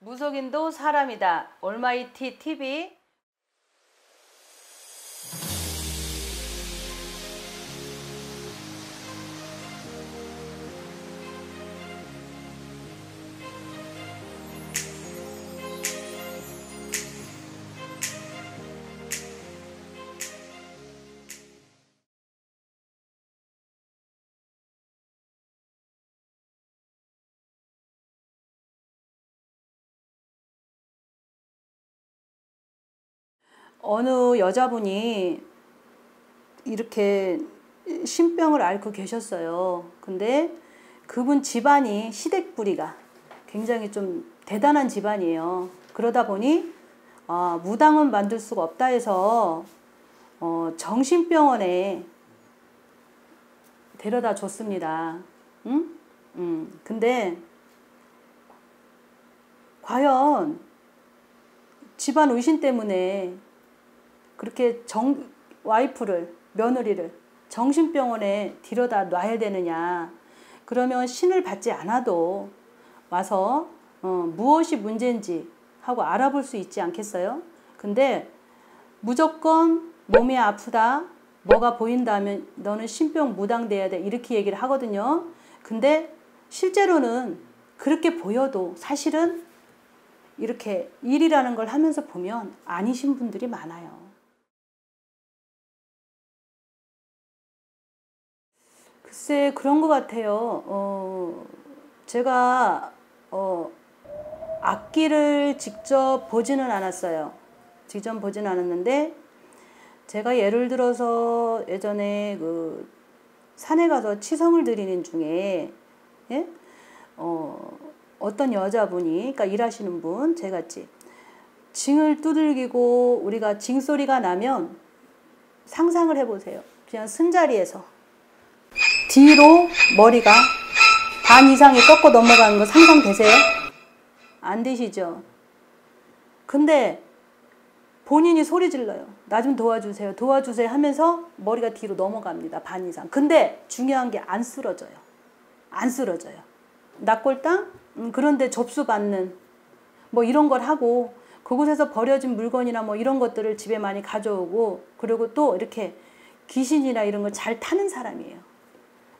무속인도 사람이다. 올마이티 TV. 어느 여자분이 이렇게 신병을 앓고 계셨어요. 근데 그분 집안이 시댁 뿌리가 굉장히 좀 대단한 집안이에요. 그러다 보니 아, 무당은 만들 수가 없다 해서 어, 정신병원에 데려다 줬습니다. 응? 음, 근데 과연 집안 의신 때문에 그렇게 정, 와이프를, 며느리를 정신병원에 들여다 놔야 되느냐. 그러면 신을 받지 않아도 와서 어, 무엇이 문제인지 하고 알아볼 수 있지 않겠어요? 근데 무조건 몸이 아프다, 뭐가 보인다면 너는 신병 무당돼야 돼. 이렇게 얘기를 하거든요. 근데 실제로는 그렇게 보여도 사실은 이렇게 일이라는 걸 하면서 보면 아니신 분들이 많아요. 글쎄 그런 것 같아요. 어, 제가 어, 악기를 직접 보지는 않았어요. 직접 보지는 않았는데 제가 예를 들어서 예전에 그 산에 가서 치성을 드리는 중에 예? 어, 어떤 여자분이 그러니까 일하시는 분 제같이 징을 두들기고 우리가 징 소리가 나면 상상을 해보세요. 그냥 승자리에서 뒤로 머리가 반 이상이 꺾어 넘어가는 거 상상되세요? 안 되시죠? 근데 본인이 소리 질러요. 나 좀 도와주세요. 도와주세요 하면서 머리가 뒤로 넘어갑니다. 반 이상. 근데 중요한 게 안 쓰러져요. 안 쓰러져요. 낙골당? 음, 그런데 접수 받는 뭐 이런 걸 하고 그곳에서 버려진 물건이나 뭐 이런 것들을 집에 많이 가져오고 그리고 또 이렇게 귀신이나 이런 걸 잘 타는 사람이에요.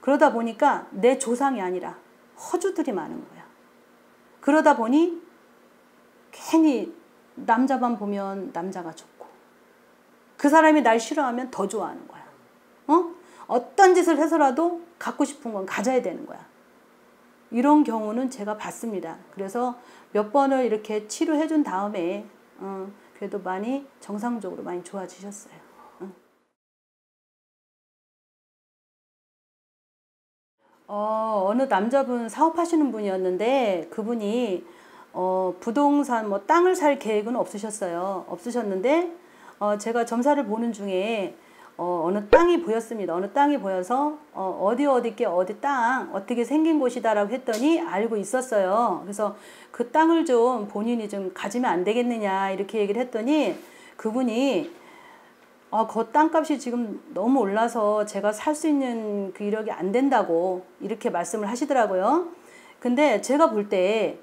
그러다 보니까 내 조상이 아니라 허주들이 많은 거야. 그러다 보니 괜히 남자만 보면 남자가 좋고 그 사람이 날 싫어하면 더 좋아하는 거야. 어? 어떤 짓을 해서라도 갖고 싶은 건 가져야 되는 거야. 이런 경우는 제가 봤습니다. 그래서 몇 번을 이렇게 치료해 준 다음에 어, 그래도 많이 정상적으로 많이 좋아지셨어요. 어. 어, 어느 남자분 사업하시는 분이었는데 그분이 어, 부동산 뭐 땅을 살 계획은 없으셨어요. 없으셨는데 어, 제가 점사를 보는 중에 어, 어느 땅이 보였습니다. 어느 땅이 보여서 어, 어디 어디께 어디 땅 어떻게 생긴 곳이다라고 했더니 알고 있었어요. 그래서 그 땅을 좀 본인이 좀 가지면 안 되겠느냐 이렇게 얘기를 했더니 그분이 아, 그 땅값이 지금 너무 올라서 제가 살 수 있는 그 이력이 안 된다고 이렇게 말씀을 하시더라고요. 근데 제가 볼 때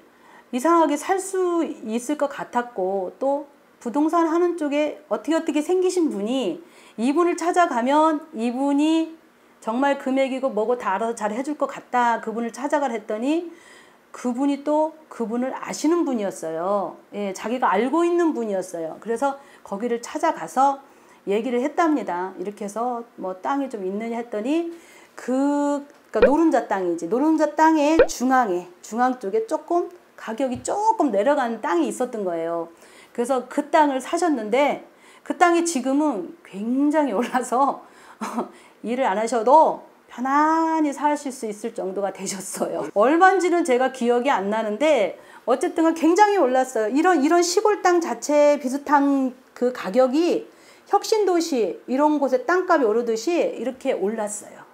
이상하게 살 수 있을 것 같았고 또 부동산 하는 쪽에 어떻게 어떻게 생기신 분이 이분을 찾아가면 이분이 정말 금액이고 뭐고 다 알아서 잘 해줄 것 같다. 그분을 찾아가 했더니 그분이 또 그분을 아시는 분이었어요. 예, 자기가 알고 있는 분이었어요. 그래서 거기를 찾아가서 얘기를 했답니다. 이렇게 해서 뭐 땅이 좀 있느냐 했더니 그 그러니까 노른자 땅이지. 노른자 땅의 중앙에 중앙 쪽에 조금 가격이 조금 내려가는 땅이 있었던 거예요. 그래서 그 땅을 사셨는데 그 땅이 지금은 굉장히 올라서 일을 안 하셔도 편안히 사실 수 있을 정도가 되셨어요. 얼마인지는 제가 기억이 안 나는데 어쨌든 굉장히 올랐어요. 이런 이런 시골 땅 자체 비슷한 그 가격이 혁신도시 이런 곳에 땅값이 오르듯이 이렇게 올랐어요.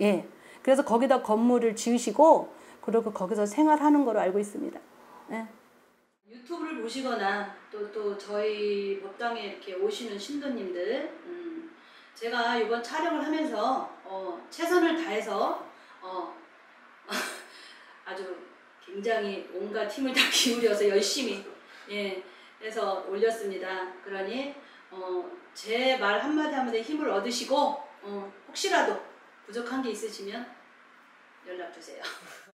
예. 그래서 거기다 건물을 지으시고 그리고 거기서 생활하는 걸로 알고 있습니다. 예. 유튜브를 보시거나 또, 또 저희 법당에 이렇게 오시는 신도님들, 음, 제가 이번 촬영을 하면서 어, 최선을 다해서 어, 아주 굉장히 온갖 힘을 다 기울여서 열심히 예 해서 올렸습니다. 그러니 어, 제 말 한마디 한마디 힘을 얻으시고 어, 혹시라도 부족한 게 있으시면 연락 주세요.